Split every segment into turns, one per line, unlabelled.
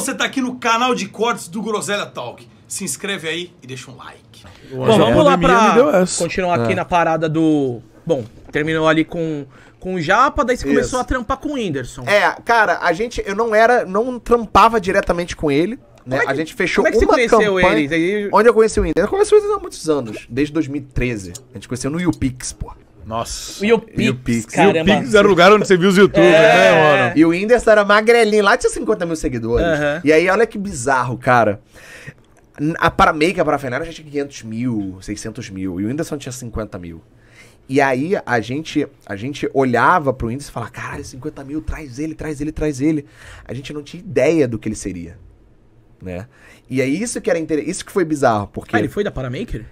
você tá aqui no canal de cortes do Groselha Talk. Se inscreve aí e deixa um like.
Bom, vamos lá
essa.
continuar aqui na parada do... Bom, terminou ali com, com o Japa, daí você começou
Isso.
a trampar com o Whindersson.
É, cara, a gente, eu não era, não trampava diretamente com ele, né?
É que-
a gente fechou
como é que você
uma
conheceu
campanha.
eles? Aí-
Onde eu conheci o Whindersson? Eu conheci o Whindersson há muitos anos, desde 2013. A gente conheceu no YouPix, pô.
Nossa.
O YouPix,
YouPix.
caramba.
E o Pix era o lugar onde você viu os youtubers,
É.
né, mano?
E o Whindersson era magrelinho, lá tinha 50 mil seguidores.
Aham.
E aí, olha que bizarro, cara. A Paramake, a Parafernália, já tinha 500 mil, 600 mil. E o Whindersson tinha 50 mil. E aí, a gente, a gente olhava pro Whindersson e falava, caralho, 50 mil, traz ele, traz ele, traz ele. A gente não tinha ideia do que ele seria, né? E aí, isso que era inter... isso que foi bizarro, porque...
Ah, ele foi da Paramaker?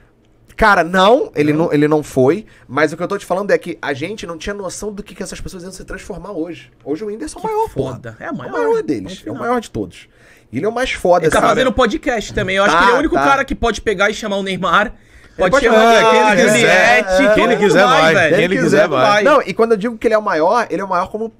Cara, não ele, não, ele não foi. Mas o que eu tô te falando é que a gente não tinha noção do que, que essas pessoas iam se transformar hoje. Hoje o Whindersson é o maior,
foda.
porra.
É o maior.
É o maior deles. É o maior de todos. Ele é o mais foda,
Ele tá
sabe?
fazendo podcast também. Eu acho
Tá,
que ele é o único
tá.
cara que pode pegar e chamar o Neymar. Pode,
pode
chamar
chamar,
a
quem ele quiser.
Juliette,
É, quem ele quiser vai,
velho.
quem ele quiser vai.
Não, e quando eu digo que ele é o maior, ele é o maior como é,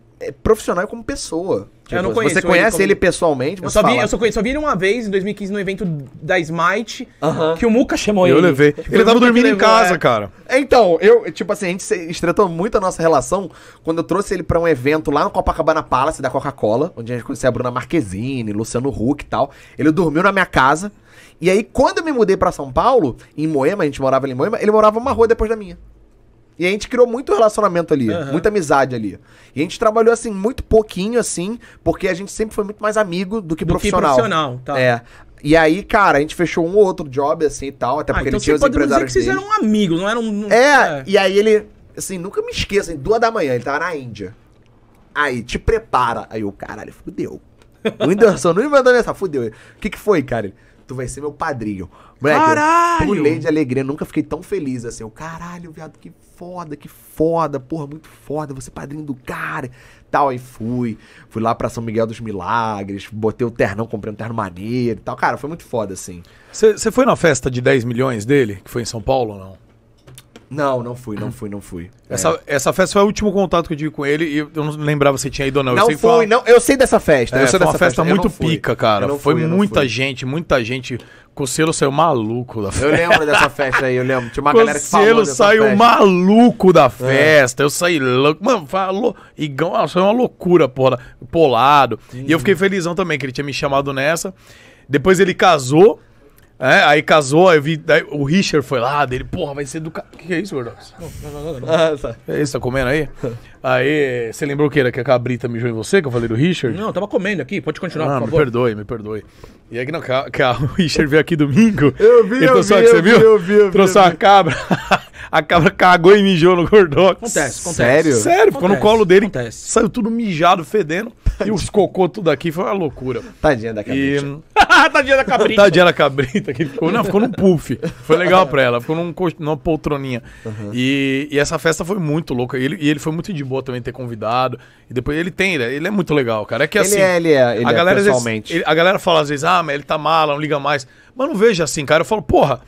profissional e como pessoa.
Eu não conheço
você
ele
conhece
como-
ele, pessoalmente,
Eu
você
só, vi, eu, só, só vi ele uma vez, em 2015, no evento da Smite,
Aham.
que o Muca chamou
Eu
ele.
levei.
Foi
Ele tava dormindo em
levou,
casa,
é.
cara.
Então, eu, tipo assim, a gente estreitou muito a nossa relação quando eu trouxe ele pra um evento lá no Copacabana Palace da Coca-Cola, onde a gente conhecia a Bruna Marquezine, Luciano Huck e tal. Ele dormiu na minha casa. E aí, quando eu me mudei pra São Paulo, em Moema, a gente morava ali em Moema, ele morava uma rua depois da minha. E a gente criou muito relacionamento ali,
Aham.
muita amizade ali. E a gente trabalhou, assim, muito pouquinho, assim, porque a gente sempre foi muito mais amigo do que
Do que
profissional.
profissional, tá.
É. E aí, cara, a gente fechou um ou outro job, assim, e tal, até
Ah,
porque
então
ele tinha os
pode dizer que
empresários
vocês eram amigos, não eram... não-
É, e aí ele, assim, nunca me esqueça, em duas da manhã, ele tava na Índia. Aí, te prepara. Aí eu, caralho, fudeu. O Whindersson não me mandou nessa, fudeu. O que que foi, cara? Ele, Tu vai ser meu padrinho. Moleque,
Caralho!
eu pulei de alegria, nunca fiquei tão feliz assim. Eu, caralho, viado, que foda, que foda, porra, muito foda, você é padrinho do cara. Tal, aí fui. Fui lá pra São Miguel dos Milagres, botei o ternão, comprei um terno maneiro e tal. Cara, foi muito foda, assim.
Você foi na festa de 10 milhões dele, que foi em São Paulo ou não?
Não, não fui, não fui, não fui. É.
Essa, essa festa foi o último contato que eu tive com ele e eu não lembrava se tinha ido ou não. eu
Não foi,
uma-
não. Eu sei dessa festa.
É,
eu sei
foi uma
dessa
festa
eu
muito
fui.
pica, cara.
Eu
Foi
fui, eu
muita
fui.
gente, muita gente. Conselho saiu maluco da
Eu
festa.
lembro dessa festa aí, eu lembro. Tinha uma galera que falou
saiu
festa. É.
maluco da festa. Eu saí louco. Mano, falou. Igão, foi uma loucura, porra. Polado. E eu fiquei felizão também, que ele tinha me chamado nessa. Depois ele casou. É, aí casou, aí eu vi. daí o Richard foi lá, dele, porra, vai ser do. ca- O que, que é isso, Gordox?
Ah, tá.
É isso, tá comendo aí? Aí, você lembrou que era que a cabrita mijou em você, que eu falei do Richard?
Não, eu tava comendo aqui, pode continuar,
Ah,
por
me
favor.
perdoe, me perdoe. E aí que, não, que, a- que a- o Richard veio aqui domingo.
Eu vi, eu
trouxe uma-
vi, eu vi, eu vi, eu vi,
Trouxe
eu
uma cabra. A cabra cagou e mijou no Gordox.
Acontece, acontece.
Sério?
Sério, ficou no colo dele.
acontece.
Saiu tudo mijado, fedendo. e os cocô tudo aqui foi uma loucura.
Tadinha da
E.
cabrita.
Tadinha da cabrita.
Tadinha da cabrita que ficou. Não, ficou num puff. Foi legal pra ela. Ficou num, co- numa poltroninha. E, e essa festa foi muito louca. E ele, e ele foi muito de boa também ter convidado. E depois ele tem, ele é muito legal, cara. É que
Ele
assim.
é, ele é, ele
a
é
galera, vezes,
pessoalmente.
ele- a galera fala às vezes, ah, mas ele tá mala, não liga mais. Mas não vejo assim, cara. Eu falo, porra,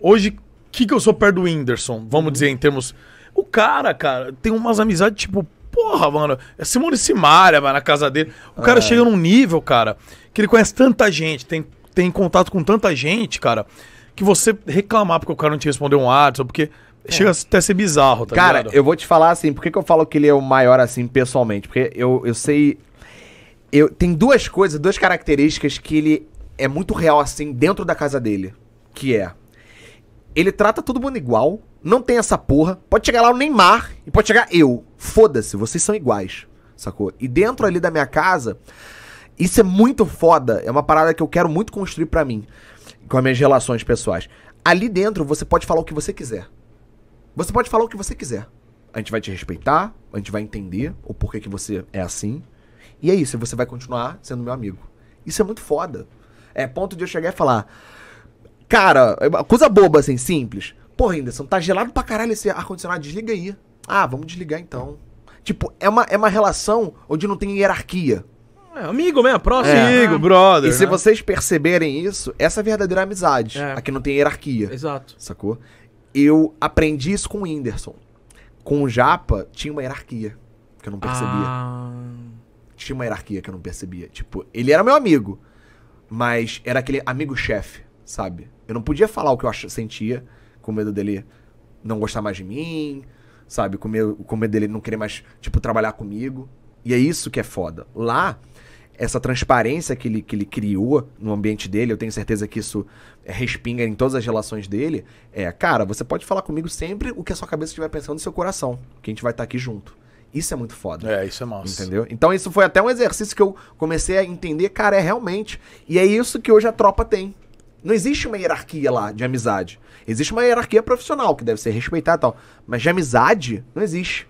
hoje, que, que eu sou perto do Whindersson? Vamos dizer, em termos. O cara, cara, tem umas amizades, tipo, porra, mano. É Simone Simaria, vai na casa dele. O cara chega num nível, cara, que ele conhece tanta gente, tem, tem contato com tanta gente, cara, que você reclamar porque o cara não te respondeu um WhatsApp, porque chega até a ser bizarro, tá
Cara,
ligado?
eu vou te falar assim, por que, que eu falo que ele é o maior assim pessoalmente? Porque eu, eu sei. Eu, tem duas coisas, duas características que ele é muito real assim dentro da casa dele. Que é. Ele trata todo mundo igual. Não tem essa porra. Pode chegar lá o Neymar e pode chegar eu. Foda-se, vocês são iguais. Sacou? E dentro ali da minha casa, isso é muito foda. É uma parada que eu quero muito construir pra mim. Com as minhas relações pessoais. Ali dentro você pode falar o que você quiser. Você pode falar o que você quiser. A gente vai te respeitar, a gente vai entender o porquê que você é assim. E é isso, você vai continuar sendo meu amigo. Isso é muito foda. É ponto de eu chegar e falar. Cara, é coisa boba assim, simples. Pô, Whindersson, tá gelado pra caralho esse ar-condicionado, desliga aí. Ah, vamos desligar então. Tipo, é uma, é uma relação onde não tem hierarquia.
É, amigo mesmo, próximo.
Amigo, brother.
E se
né?
vocês perceberem isso, essa é a verdadeira amizade.
É.
Aqui não tem hierarquia.
Exato.
Sacou? Eu aprendi isso com o Whindersson. Com o Japa, tinha uma hierarquia que eu não percebia.
Ah,
Tinha uma hierarquia que eu não percebia. Tipo, ele era meu amigo. Mas era aquele amigo-chefe, sabe? Eu não podia falar o que eu ach- sentia, com medo dele não gostar mais de mim, sabe? Com medo, com medo dele não querer mais, tipo, trabalhar comigo. E é isso que é foda. Lá, essa transparência que ele, que ele criou no ambiente dele, eu tenho certeza que isso respinga em todas as relações dele. É, cara, você pode falar comigo sempre o que a sua cabeça estiver pensando no seu coração, que a gente vai estar aqui junto. Isso é muito foda.
É, isso é massa.
Entendeu? Então isso foi até um exercício que eu comecei a entender, cara, é realmente. E é isso que hoje a tropa tem. Não existe uma hierarquia lá de amizade. Existe uma hierarquia profissional que deve ser respeitada e tal. Mas de amizade, não existe.